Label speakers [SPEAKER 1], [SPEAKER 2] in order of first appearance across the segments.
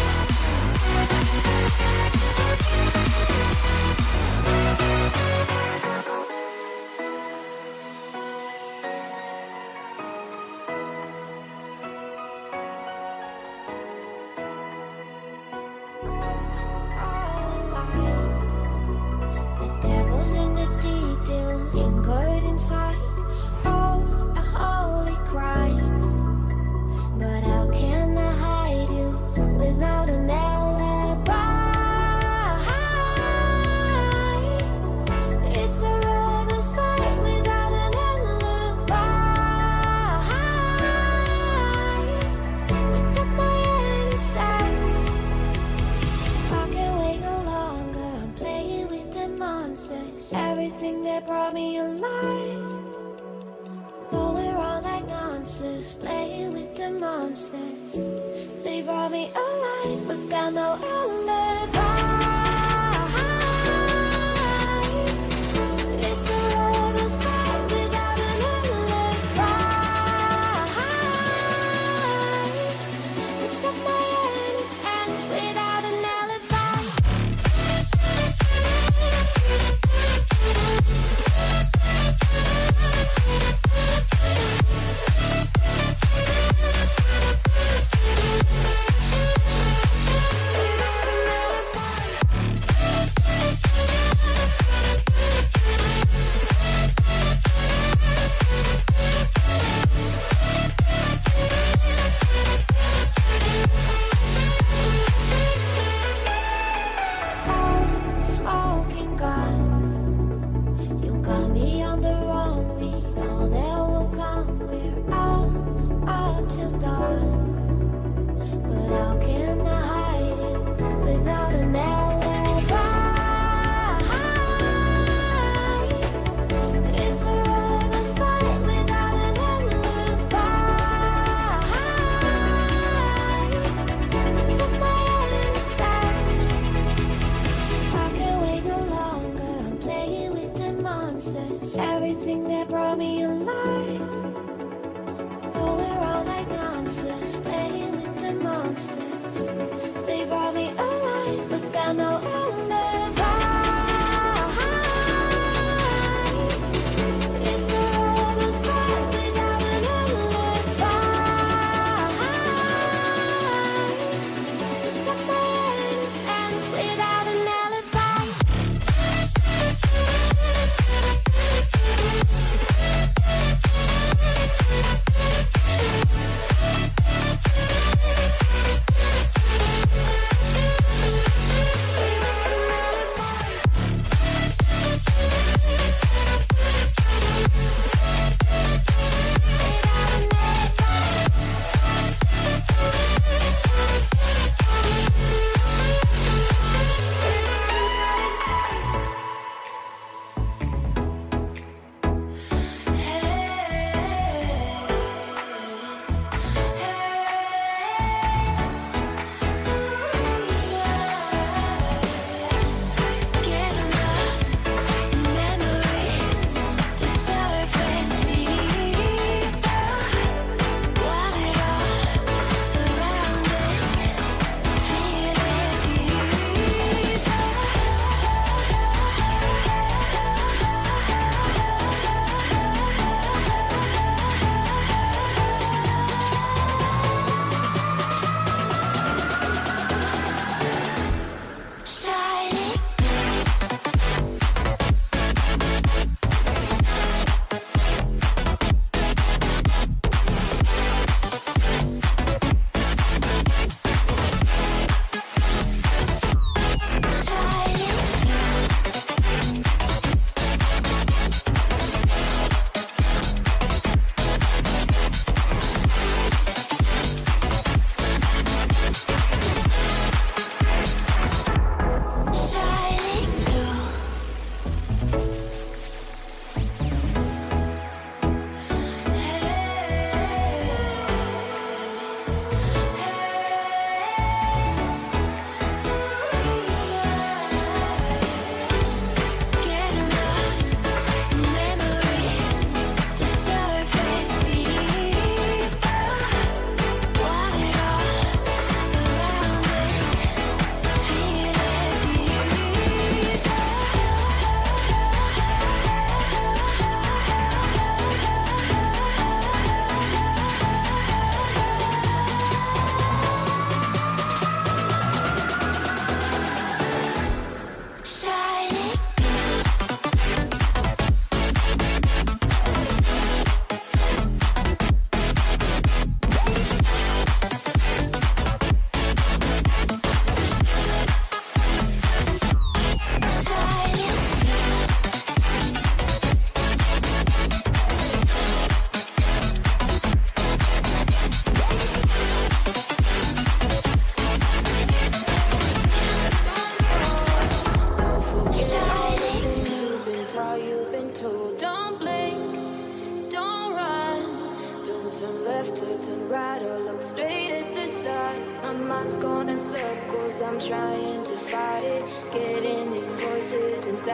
[SPEAKER 1] Bye. that brought me alive. Though we're all like monsters, playing with the monsters. They brought me alive, but got no alive.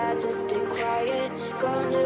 [SPEAKER 1] had to stay quiet. Gonna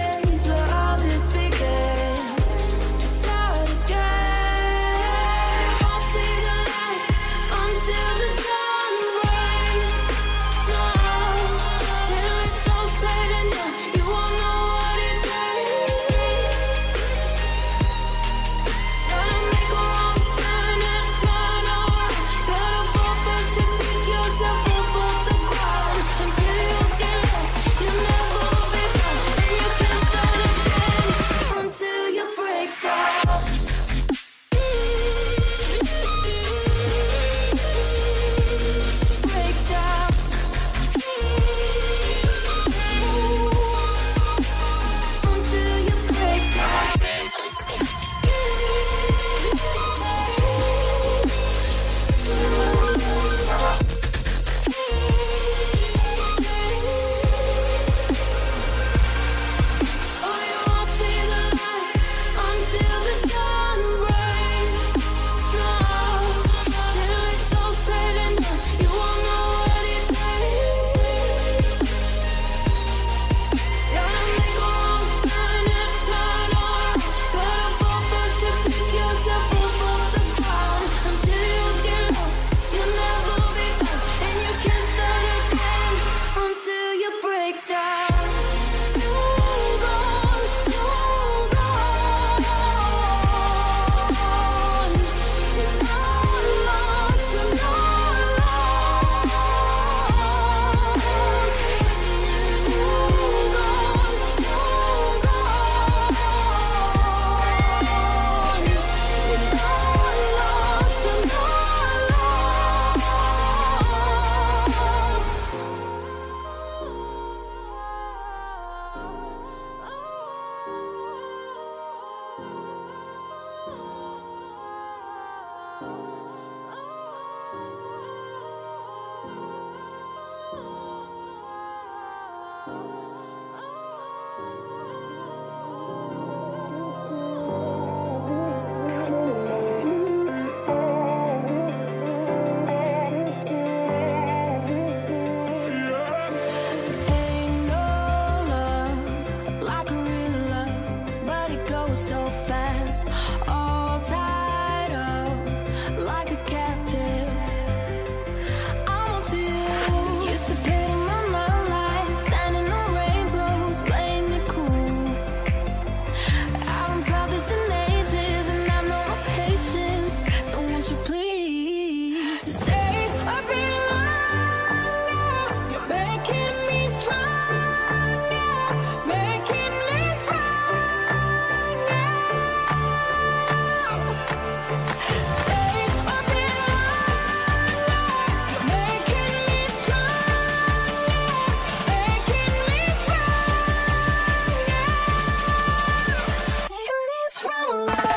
[SPEAKER 1] Bye.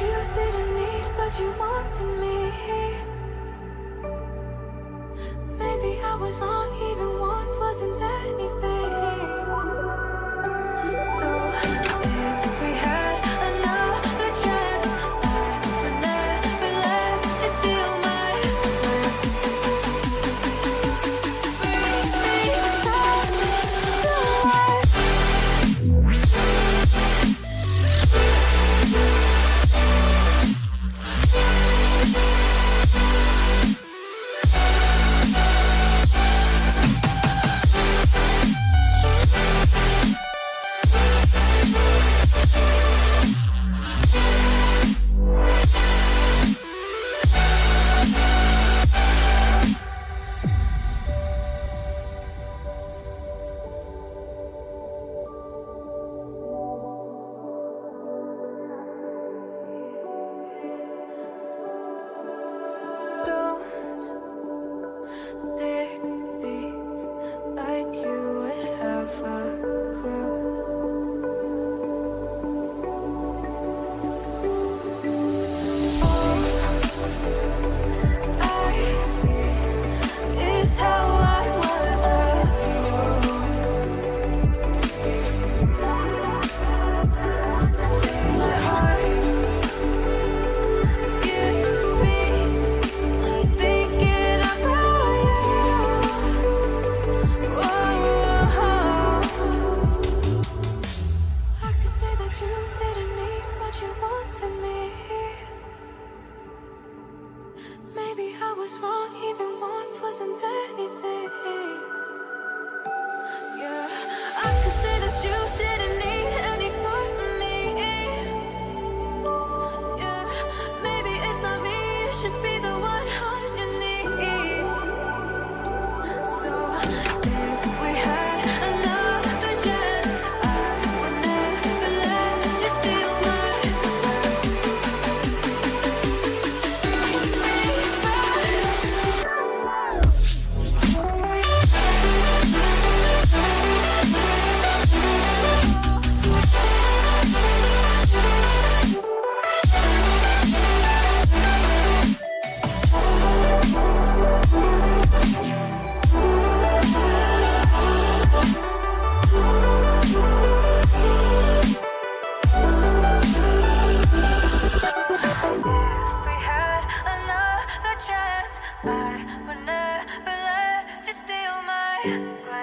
[SPEAKER 1] you didn't need, but you wanted me. Maybe I was wrong, even once wasn't anything. 예